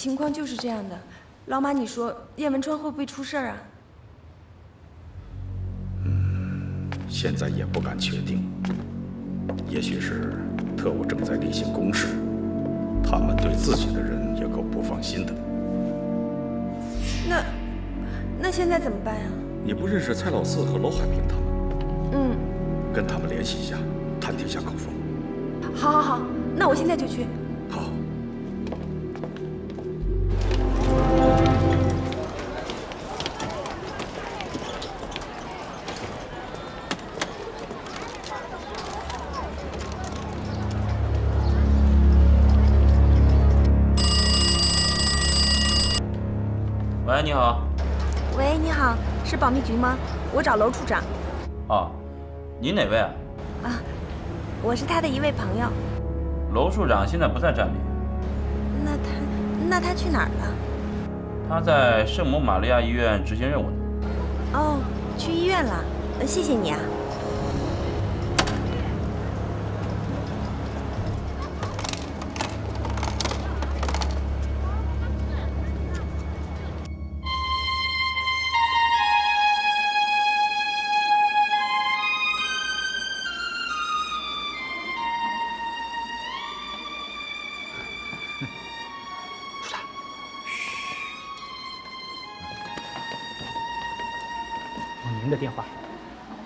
情况就是这样的。老马，你说叶文川会不会出事儿啊？现在也不敢确定，也许是特务正在例行公事，他们对自己的人也够不放心的。那那现在怎么办呀？你不认识蔡老四和娄海平他们？嗯，跟他们联系一下，探听一下口风。好，好，好，那我现在就去。局吗？我找楼处长。哦，您哪位啊？啊，我是他的一位朋友。楼处长现在不在站里。那他，那他去哪儿了？他在圣母玛利亚医院执行任务呢。哦，去医院了。呃，谢谢你啊。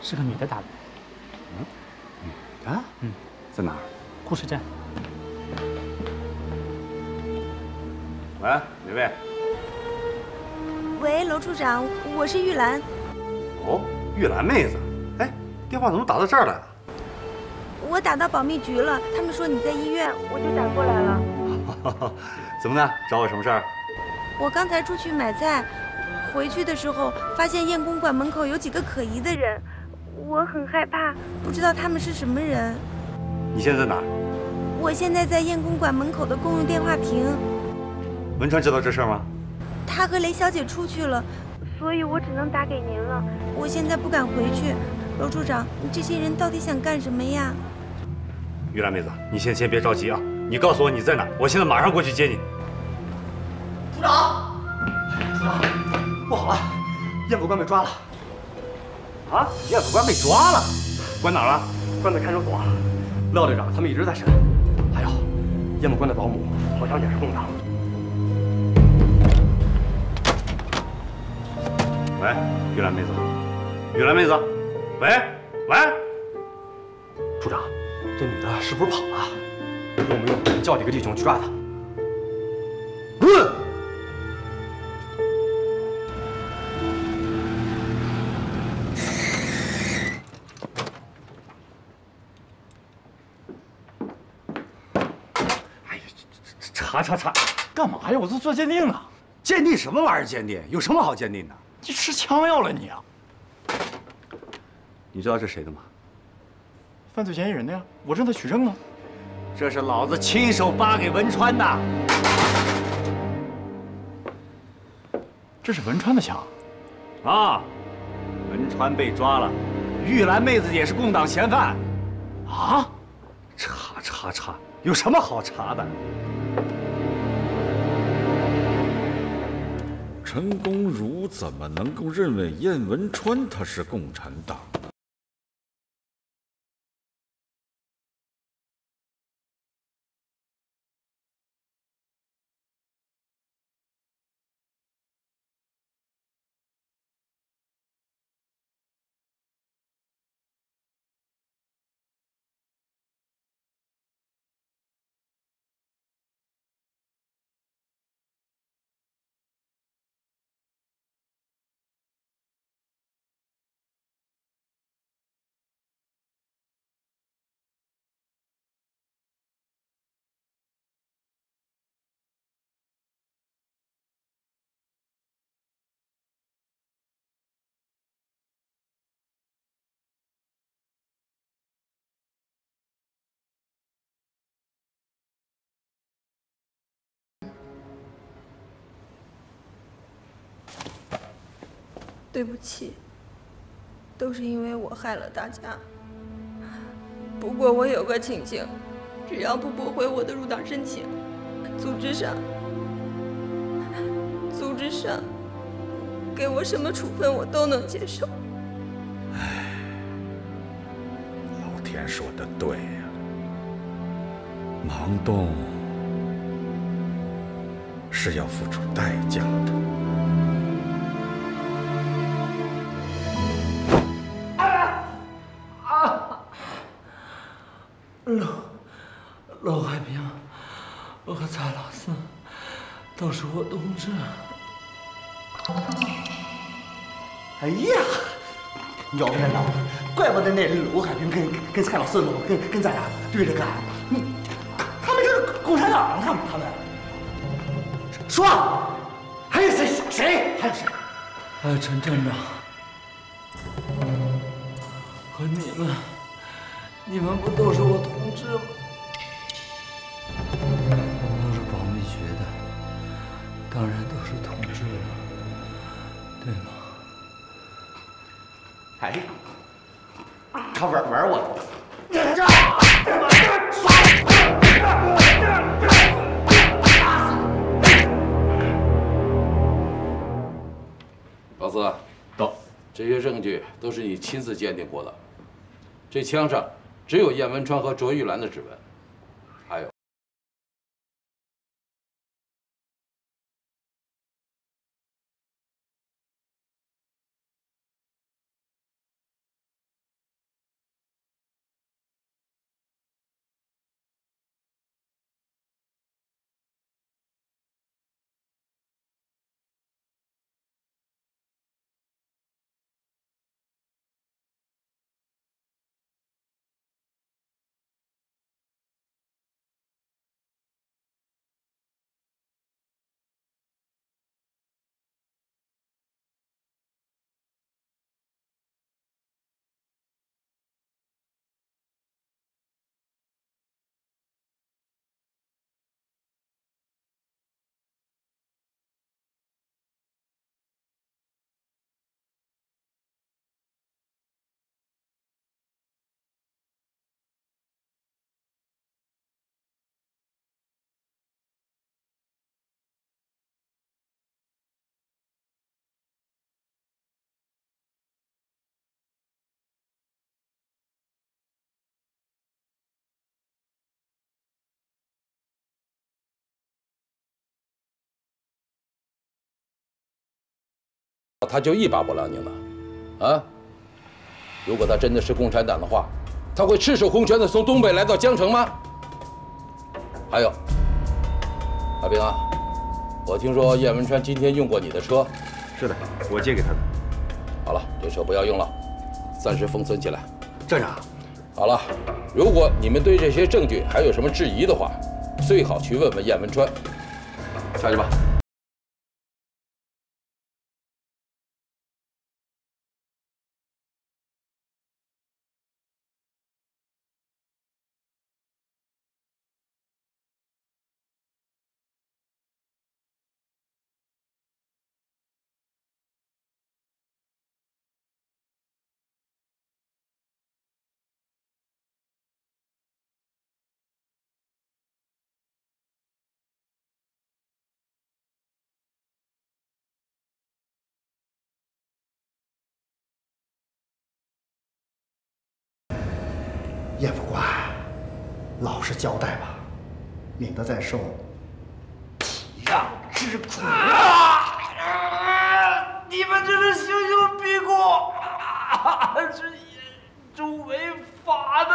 是个女的打的。嗯，女的？嗯，在哪儿？护士站。喂，哪位？喂，楼处长，我是玉兰。哦，玉兰妹子，哎，电话怎么打到这儿来了？我打到保密局了，他们说你在医院，我就打过来了。怎么的？找我什么事儿？我刚才出去买菜。回去的时候，发现燕公馆门口有几个可疑的人，我很害怕，不知道他们是什么人。你现在在哪儿？我现在在燕公馆门口的公用电话亭。文川知道这事儿吗？他和雷小姐出去了，所以我只能打给您了。我现在不敢回去。楼处长，你这些人到底想干什么呀？玉兰妹子，你先先别着急啊，你告诉我你在哪儿，我现在马上过去接你。处长，处长。不好了，燕副官被抓了！啊，燕副官被抓了，关哪儿了？关在看守所。廖队长他们一直在审。还有，燕副官的保姆好像也是共党。喂，玉兰妹子，玉兰妹子，喂喂，处长，这女的是不是跑了？用不用叫几个弟兄去抓她？查查查，干嘛呀？我在做鉴定呢。鉴定什么玩意儿？鉴定有什么好鉴定的？你吃枪药了你啊！你知道这谁的吗？犯罪嫌疑人的呀，我正在取证呢。这是老子亲手扒给文川的。这是文川的枪。啊，文川被抓了，玉兰妹子也是共党嫌犯。啊？查查查，有什么好查的？陈公儒怎么能够认为燕文川他是共产党？对不起，都是因为我害了大家。不过我有个请求，只要不驳回我的入党申请，组织上组织上，给我什么处分我都能接受。哎老天说的对呀，盲动是要付出代价的。都是我同志。哎呀，要不然呢？怪不得那卢海平跟跟蔡老四跟跟咱俩对着干。嗯，他们就是共产党，他们他们。说，还有谁谁还有谁？还有陈站长和你们，你们不都是？我老四，到，这些证据都是你亲自鉴定过的。这枪上只有燕文川和卓玉兰的指纹，他就一把拨两拧的，啊！如果他真的是共产党的话，他会赤手空拳的从东北来到江城吗？还有，阿兵啊，我听说燕文川今天用过你的车，是的，我借给他的。好了，这车不要用了，暂时封存起来。站长，好了，如果你们对这些证据还有什么质疑的话，最好去问问燕文川。下去吧。老实交代吧，免得再受体谅之苦。你们这是刑讯逼供，是严重违法的。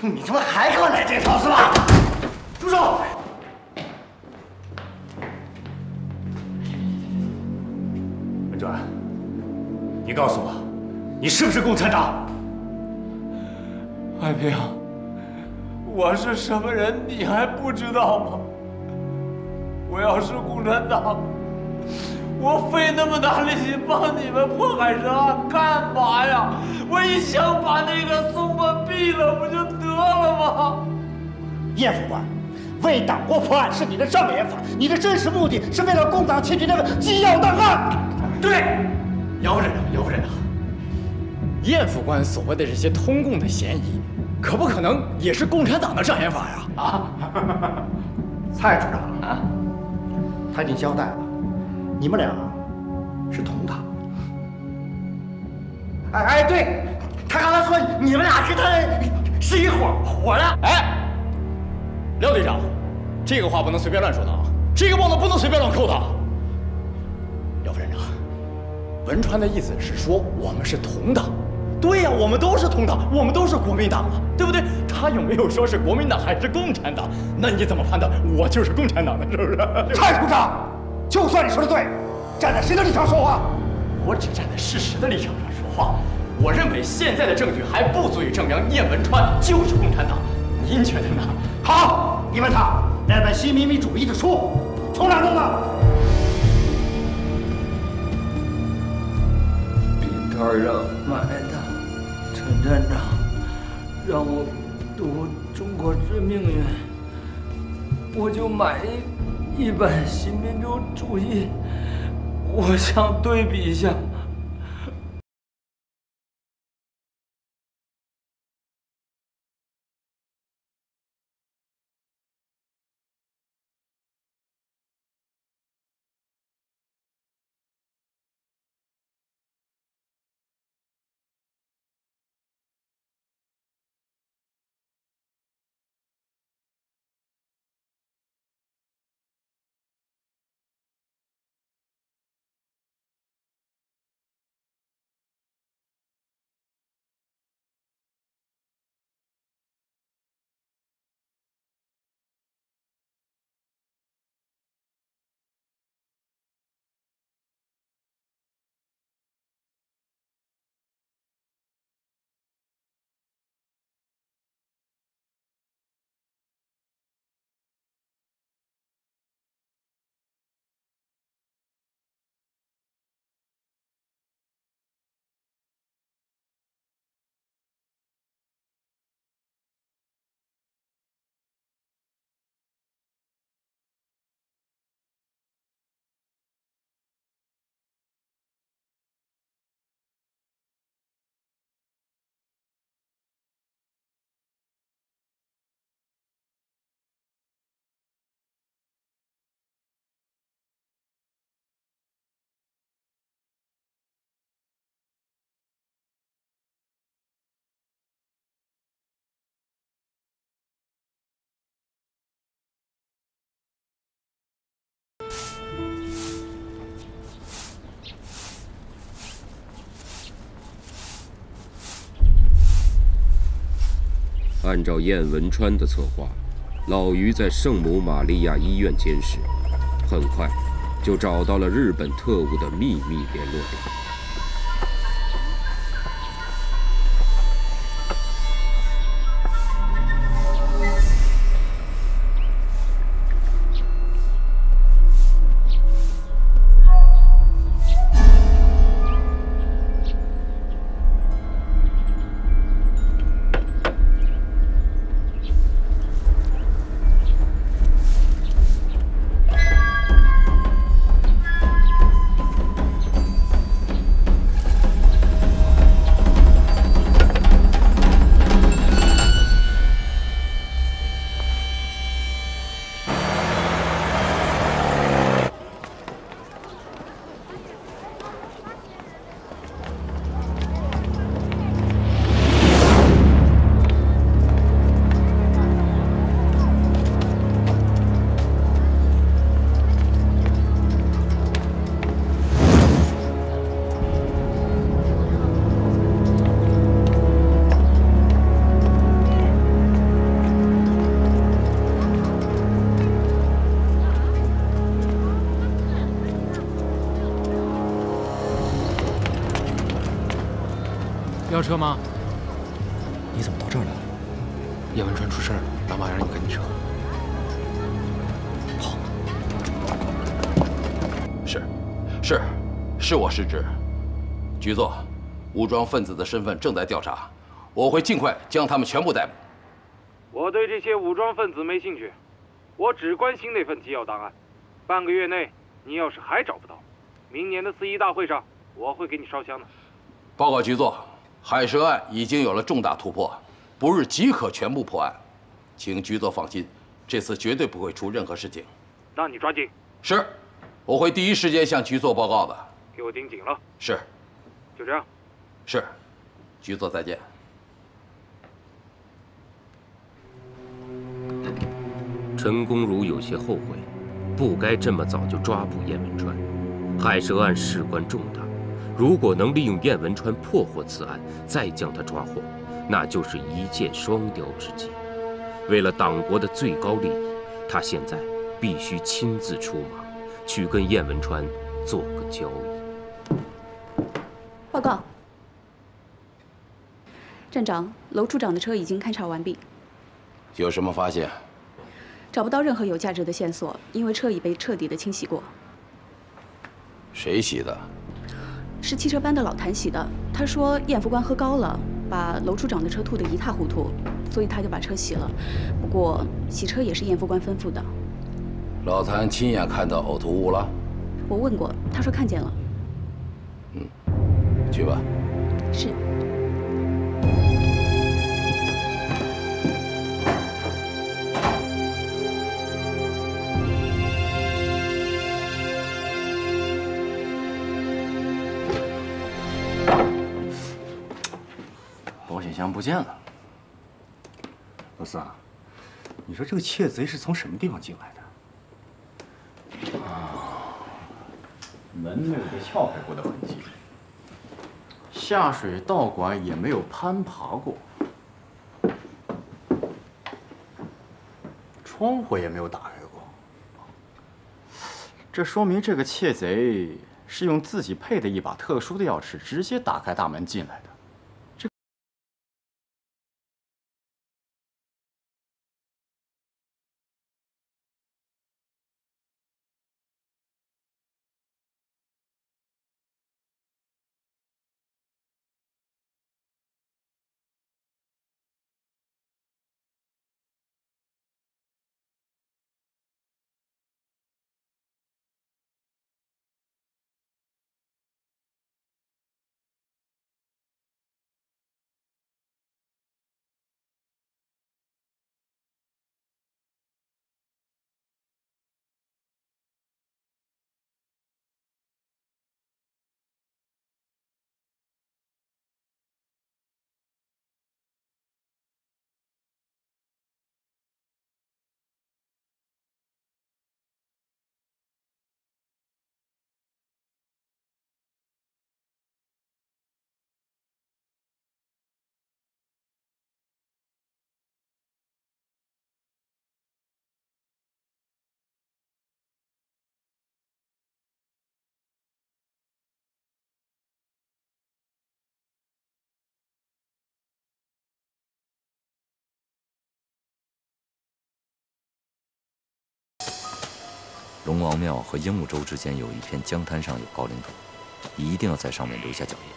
你他妈还给我来这套是吧？住手！文川，你告诉我，你是不是共产党？海平，我是什么人你还不知道吗？我要是共产党，我费那么大力气帮你们破海神案干嘛呀？我一枪把那个松子毙了不就得了吗？叶副官，为党国破案是你的障眼法，你的真实目的是为了共党窃取那个机要档案。对，姚副站长，姚副站长，叶副官所谓的这些通共的嫌疑，可不可能也是共产党的障眼法呀？啊，蔡处长啊，他已经交代了，你们俩是同党。哎哎，对，他刚才说你们俩跟他是一伙伙的。哎，廖队长，这个话不能随便乱说的啊，这个帽子不能随便乱扣的。廖副站长，文川的意思是说我们是同党。对呀，我们都是同党，我们都是国民党啊，对不对？他有没有说是国民党还是共产党？那你怎么判断我就是共产党的？是不是？蔡处长，就算你说的对，站在谁的立场说话？我只站在事实的立场上说话。我认为现在的证据还不足以证明聂文川就是共产党，您觉得呢？好，你问他那本新民主主义的书从哪弄的？站长让我读《中国之命运》，我就买一本《新民主主义》，我想对比一下。按照燕文川的策划，老于在圣母玛利亚医院监视，很快就找到了日本特务的秘密联络点。要车吗？你怎么到这儿来了？叶文川出事了，老马让你赶紧撤。好。是，是，是我失职。局座，武装分子的身份正在调查，我会尽快将他们全部逮捕。我对这些武装分子没兴趣，我只关心那份机要档案。半个月内，你要是还找不到，明年的四一大会上，我会给你烧香的。报告局座。海蛇案已经有了重大突破，不日即可全部破案，请局座放心，这次绝对不会出任何事情。那你抓紧。是。我会第一时间向局座报告的。给我盯紧了。是，就这样。是，局座再见。陈公如有些后悔，不该这么早就抓捕燕文川。海蛇案事关重大，如果能利用燕文川破获此案，再将他抓获，那就是一箭双雕之计。为了党国的最高利益，他现在必须亲自出马，去跟燕文川做个交易。报告，站长，楼处长的车已经勘查完毕，有什么发现？找不到任何有价值的线索，因为车已被彻底的清洗过。谁洗的？是汽车班的老谭洗的。他说晏副官喝高了，把楼处长的车吐得一塌糊涂，所以他就把车洗了。不过洗车也是晏副官吩咐的。老谭亲眼看到呕吐物了？我问过，他说看见了。嗯，去吧。是。保险箱不见了。老四啊，你说这个窃贼是从什么地方进来的？啊，门没有被撬开过的痕迹，下水道管也没有攀爬过，窗户也没有打开过。这说明这个窃贼是用自己配的一把特殊的钥匙直接打开大门进来的。龙王庙和鹦鹉洲之间有一片江滩上有高岭土，一定要在上面留下脚印。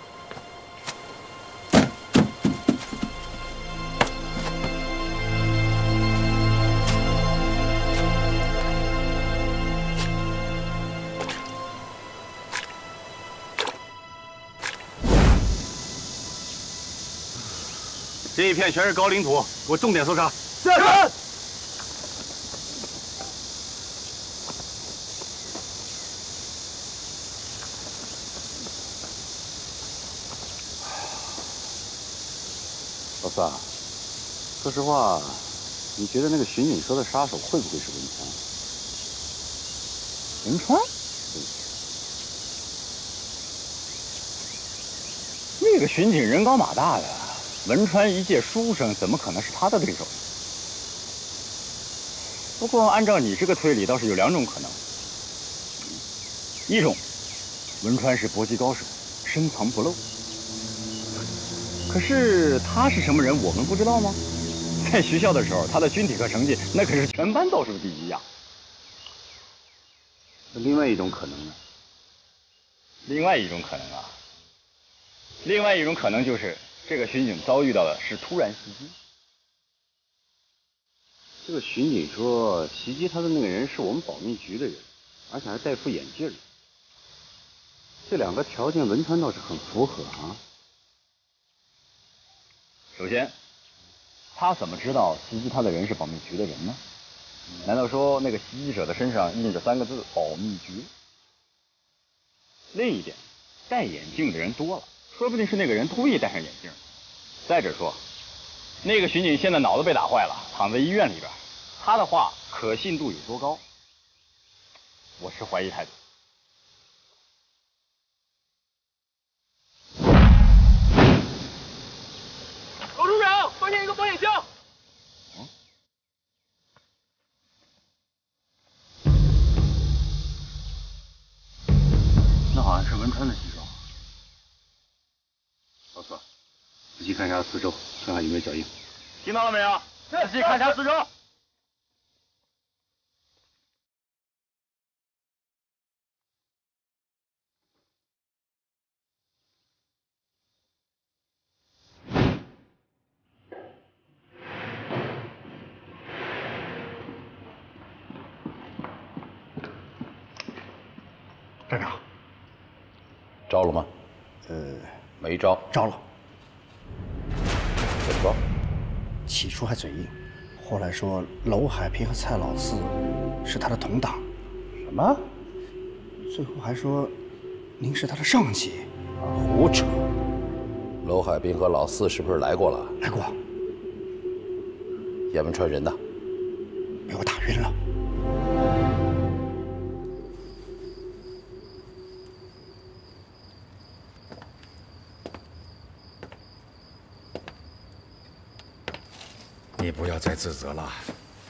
这一片全是高岭土，给我重点搜查。是。老四啊，说实话，你觉得那个巡警说的杀手会不会是文川？文川？那个巡警人高马大的，文川一介书生，怎么可能是他的对手？不过按照你这个推理，倒是有两种可能：一种，文川是搏击高手，深藏不露。可是他是什么人，我们不知道吗？在学校的时候，他的军体课成绩那可是全班倒数第一呀。另外一种可能呢？另外一种可能啊，另外一种可能就是这个巡警遭遇到的是突然袭击。这个巡警说袭击他的那个人是我们保密局的人，而且还戴副眼镜。这两个条件，文川倒是很符合啊。首先，他怎么知道袭击他的人是保密局的人呢？难道说那个袭击者的身上印着三个字“保密局”？另一点，戴眼镜的人多了，说不定是那个人故意戴上眼镜。再者说，那个巡警现在脑子被打坏了，躺在医院里边，他的话可信度有多高？我是怀疑态度。罗处长，发现一个保险箱。那好像是文川的西装。老四，仔细看一下四周，看看有没有脚印。听到了没有？仔细看一下四周。招了吗？呃，没招。招了。怎么着？起初还嘴硬，后来说娄海平和蔡老四是他的同党。什么？最后还说您是他的上级。胡扯！娄海平和老四是不是来过了？来过。叶文川人呢？再自责了，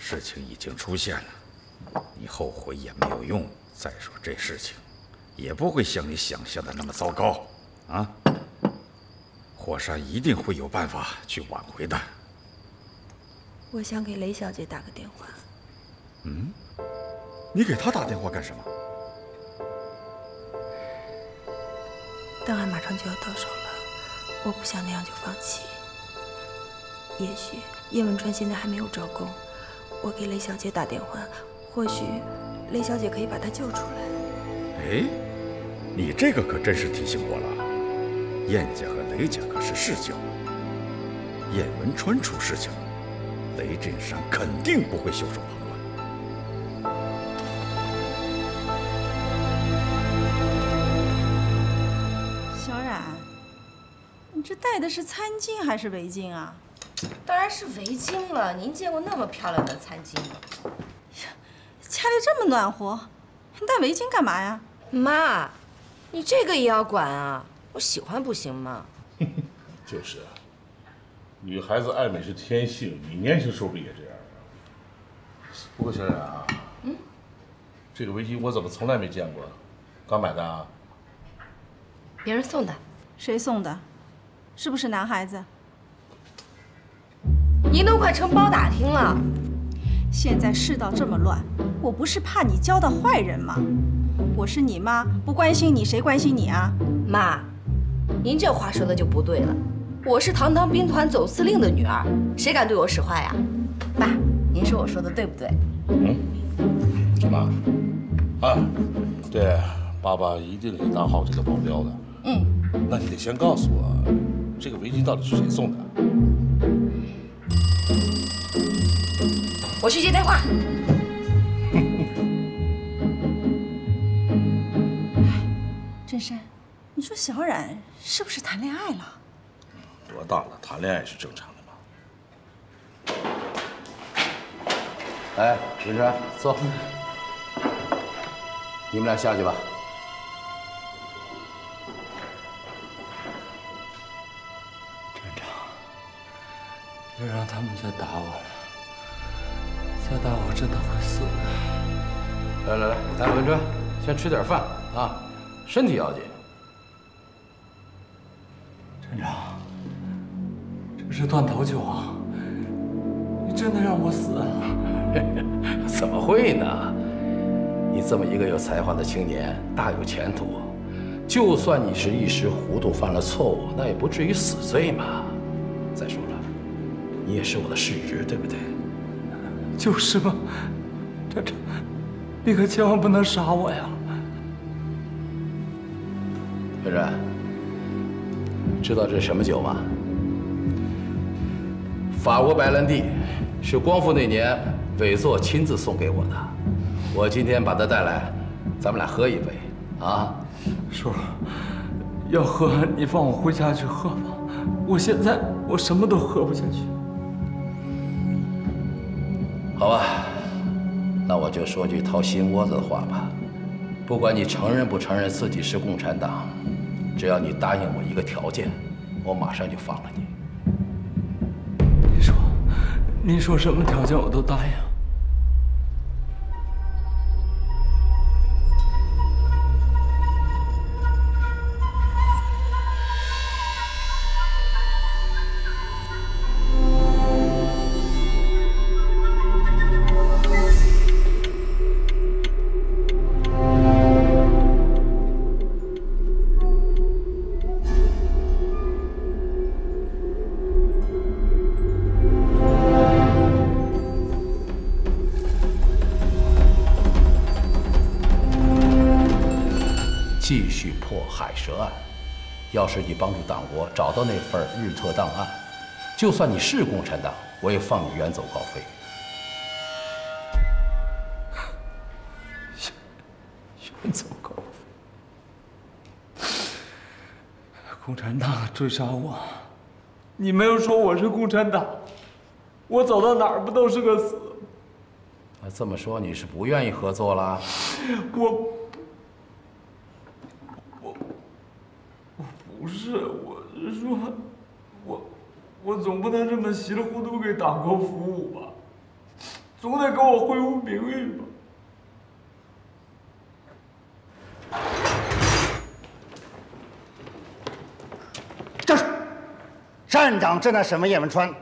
事情已经出现了，你后悔也没有用。再说这事情，也不会像你想象的那么糟糕，啊！火山一定会有办法去挽回的。我想给雷小姐打个电话。嗯，你给她打电话干什么？档案马上就要到手了，我不想那样就放弃。也许叶文川现在还没有招供，我给雷小姐打电话，或许雷小姐可以把他救出来。哎，你这个可真是提醒我了。燕家和雷家可是世交，燕文川出事情，雷震山肯定不会袖手旁观。小冉，你这戴的是餐巾还是围巾啊？当然是围巾了。您见过那么漂亮的餐巾吗？家里这么暖和，你戴围巾干嘛呀？妈，你这个也要管啊？我喜欢不行吗？就是啊，女孩子爱美是天性，你年轻时候不也这样啊？不过小冉啊，嗯，这个围巾我怎么从来没见过？刚买的啊？别人送的。谁送的？是不是男孩子？您都快成包打听了。现在世道这么乱，我不是怕你交到坏人吗？我是你妈，不关心你谁关心你啊？妈，您这话说的就不对了。我是堂堂兵团总司令的女儿，谁敢对我使坏呀？爸，您说我说的对不对？嗯，什么？啊，对，爸爸一定得当好这个保镖的。嗯，那你得先告诉我，这个围巾到底是谁送的？我去接电话。振山，你说小冉是不是谈恋爱了？多大了，谈恋爱是正常的嘛。哎，文川，坐。你们俩下去吧。站长别让他们再打我了，再打我真的会死。来来来，来文川，先吃点饭啊，身体要紧。站长，这是断头酒啊！你真的让我死？怎么会呢？你这么一个有才华的青年，大有前途。就算你是一时糊涂犯了错误，那也不至于死罪嘛。再说了，你也是我的世侄，对不对？就是嘛，站长，你可千万不能杀我呀！文然，知道这是什么酒吗？法国白兰地，是光复那年委座亲自送给我的。我今天把它带来，咱们俩喝一杯，啊？叔，要喝你放我回家去喝吧。我现在我什么都喝不下去。好吧，那我就说句掏心窝子的话吧。不管你承认不承认自己是共产党，只要你答应我一个条件，我马上就放了你。您说，您说什么条件我都答应。要是你帮助党国找到那份日特档案，就算你是共产党，我也放你远走高飞。远走高飞。共产党追杀我，你没有说我是共产党，我走到哪儿不都是个死？那这么说，你是不愿意合作了？我。不是，我是说，我我总不能这么稀里糊涂给党国服务吧？总得给我恢复名誉吧？站住！站长正在审问叶文川，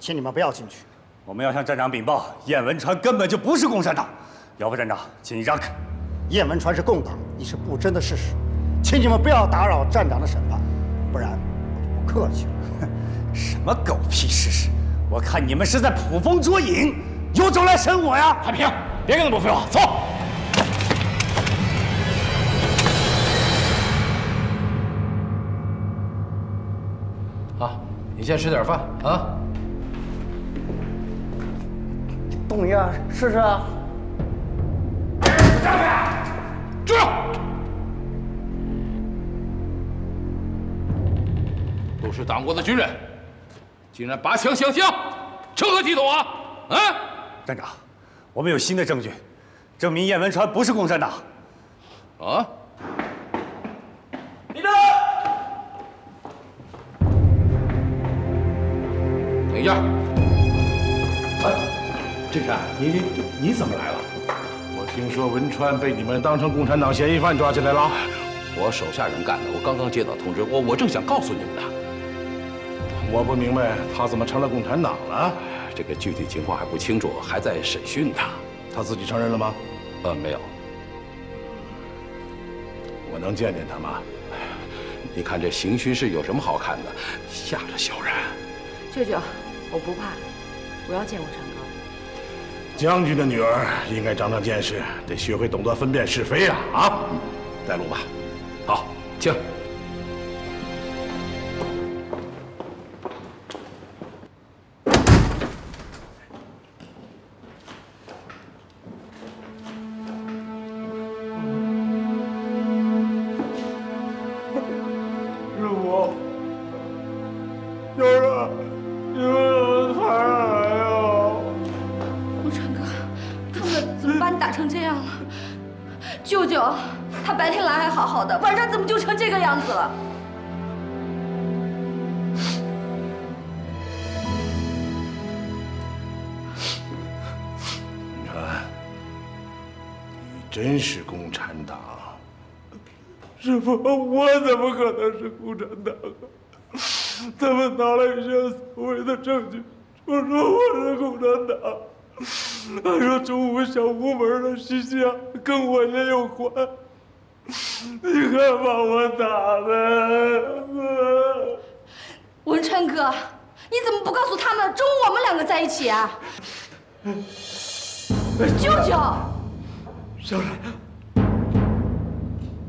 请你们不要进去。我们要向站长禀报，叶文川根本就不是共产党。姚副站长，请你让开。叶文川是共党，已是不争的事实。请你们不要打扰站长的审判，不然客气了。什么狗屁事实！我看你们是在捕风捉影，有种来审我呀！海平，别跟他们多废话，走。好，你先吃点饭啊。动一下试试啊！都是党国的军人，竟然拔枪相向，成何体统啊！啊！站长，我们有新的证据，证明燕文川不是共产党。啊！立正！等一下。哎，镇山，你你你怎么来了？我听说文川被你们当成共产党嫌疑犯抓起来了。我手下人干的，我刚刚接到通知，我我正想告诉你们呢。我不明白他怎么成了共产党了？这个具体情况还不清楚，还在审讯他。他自己承认了吗？呃，没有。我能见见他吗？你看这刑讯室有什么好看的？吓着小冉。舅舅，我不怕，我要见我长哥。将军的女儿应该长长见识，得学会懂得分辨是非呀！啊，带路吧。好，请。样子了？文川，你真是共产党？师傅，我怎么可能是共产党啊？他们拿了一些所谓的证据，说说我是共产党，还说中午小部门的西夏跟我也有关。你快把我打的！文川哥，你怎么不告诉他们中午我们两个在一起啊？舅舅，小冉，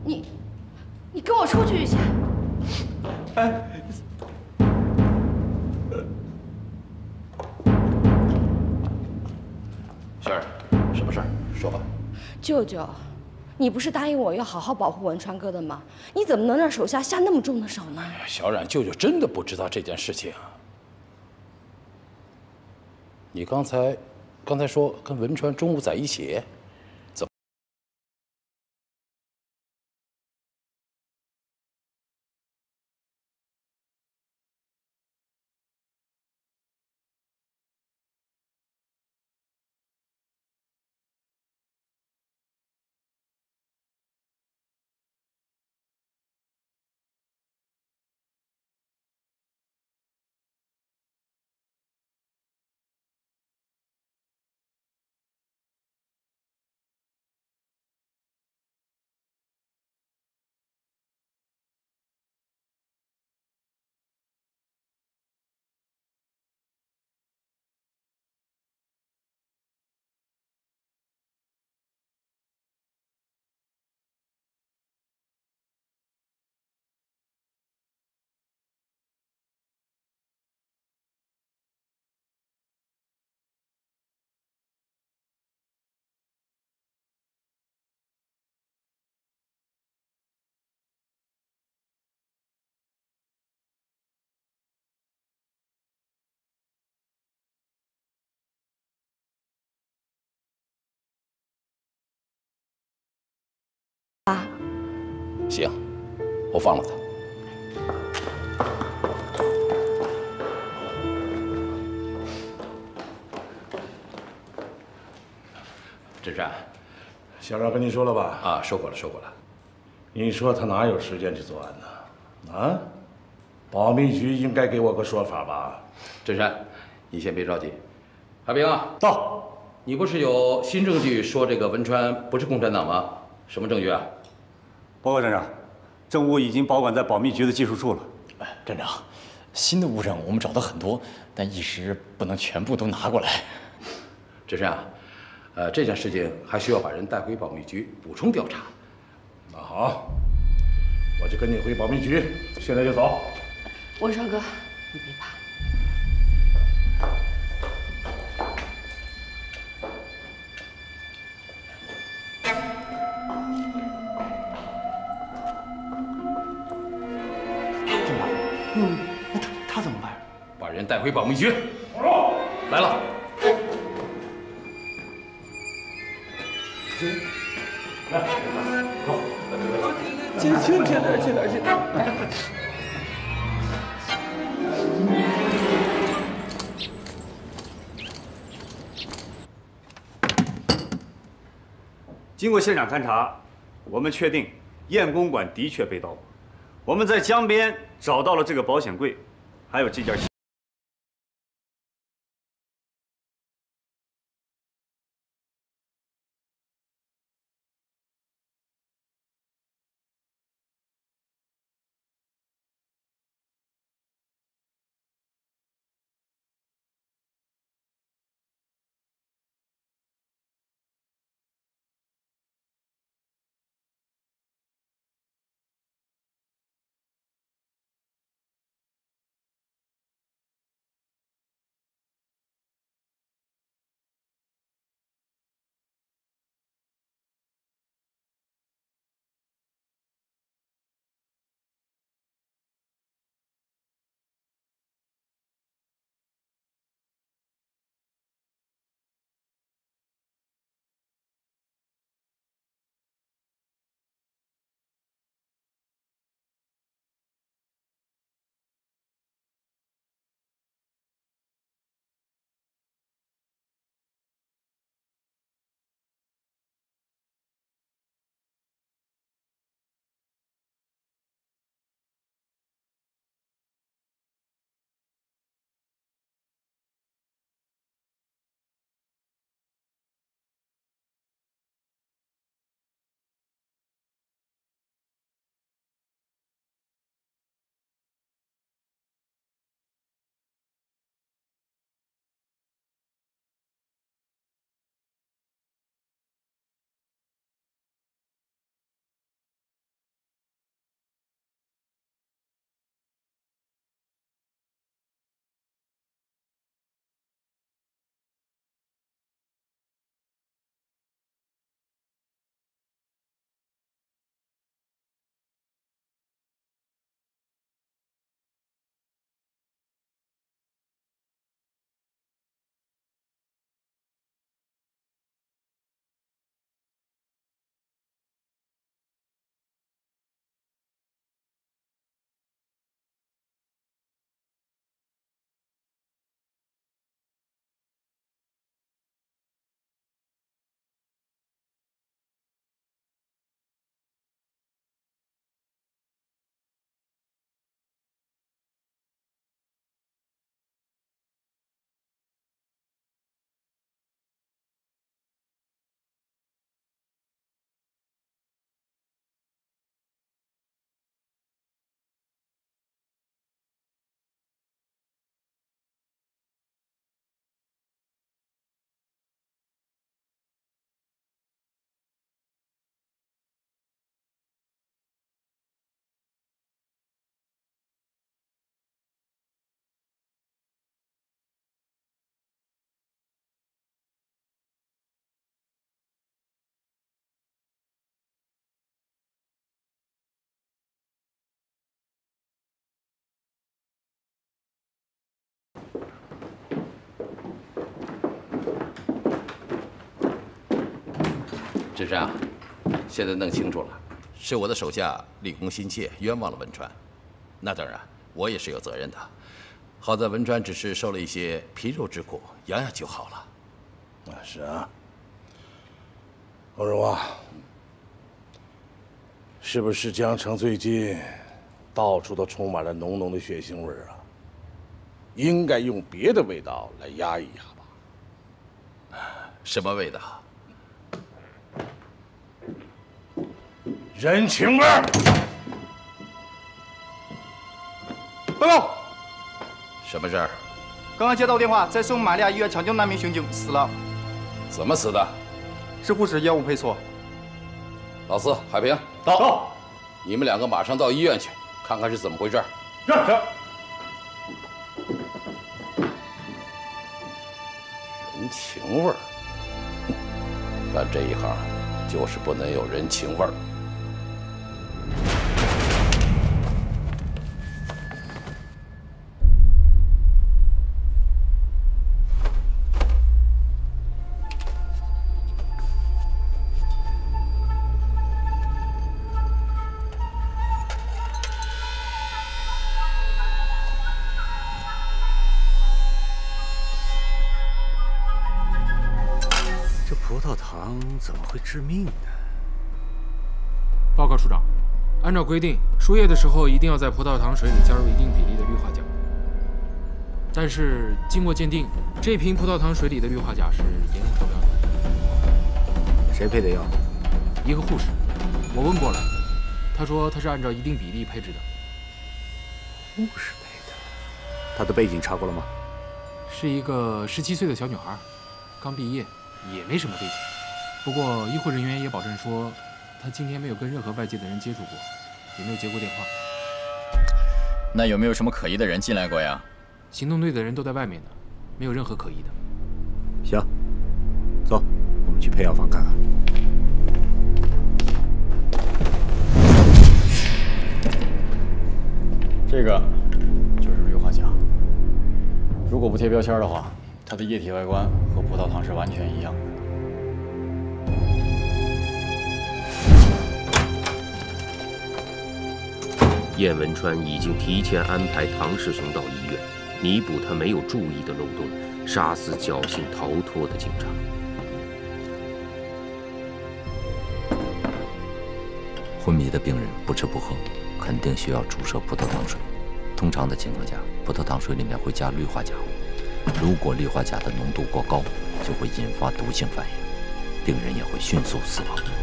你你跟我出去一下。哎。小冉，什么事儿？说吧。舅舅，你不是答应我要好好保护文川哥的吗？你怎么能让手下下那么重的手呢？小冉舅舅真的不知道这件事情。你刚才，刚才说跟文川中午在一起，行，我放了他。振山，小赵跟你说了吧？啊，说过了，说过了。你说他哪有时间去作案呢？啊？保密局应该给我个说法吧？振山，你先别着急。海兵啊，到。你不是有新证据说这个文川不是共产党吗？什么证据啊？报告站长，证物已经保管在保密局的技术处了。哎，站长，新的物证我们找到很多，但一时不能全部都拿过来。志深啊，呃，这件事情还需要把人带回保密局补充调查。那好，我就跟你回保密局，现在就走。文川哥，带回保密局。来了。来，走。轻轻轻点，轻点，轻点。经过现场勘查，我们确定燕公馆的确被盗。我们在江边找到了这个保险柜，还有这件。志山，现在弄清楚了，是我的手下立功心切，冤枉了文川。那当然，我也是有责任的。好在文川只是受了一些皮肉之苦，养养就好了。啊，是啊。欧荣啊，是不是江城最近到处都充满了浓浓的血腥味啊？应该用别的味道来压一压吧。什么味道？人情味儿。报告，什么事儿？刚刚接到电话，在圣母玛利亚医院抢救那名刑警死了。怎么死的？是护士烟雾配错。老四、海平，到。你们两个马上到医院去，看看是怎么回事。是情味儿，干这一行就是不能有人情味儿。会致命的？报告处长，按照规定，输液的时候一定要在葡萄糖水里加入一定比例的氯化钾。但是经过鉴定，这瓶葡萄糖水里的氯化钾是严重超标的。谁配的药？一个护士，我问过了，她说她是按照一定比例配置的。护士配的，她的背景查过了吗？是一个十七岁的小女孩，刚毕业，也没什么背景。不过医护人员也保证说，他今天没有跟任何外界的人接触过，也没有接过电话。那有没有什么可疑的人进来过呀？行动队的人都在外面呢，没有任何可疑的。行，走，我们去配药房看看。这个就是氯化钾。如果不贴标签的话，它的液体外观和葡萄糖是完全一样的。燕文川已经提前安排唐世雄到医院，弥补他没有注意的漏洞，杀死侥幸逃脱的警察。昏迷的病人不吃不喝，肯定需要注射葡萄糖水。通常的情况下，葡萄糖水里面会加氯化钾。如果氯化钾的浓度过高，就会引发毒性反应，病人也会迅速死亡。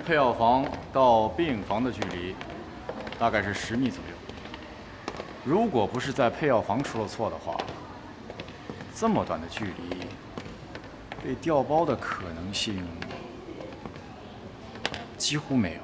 配药房到病房的距离大概是十米左右。如果不是在配药房出了错的话，这么短的距离被调包的可能性几乎没有。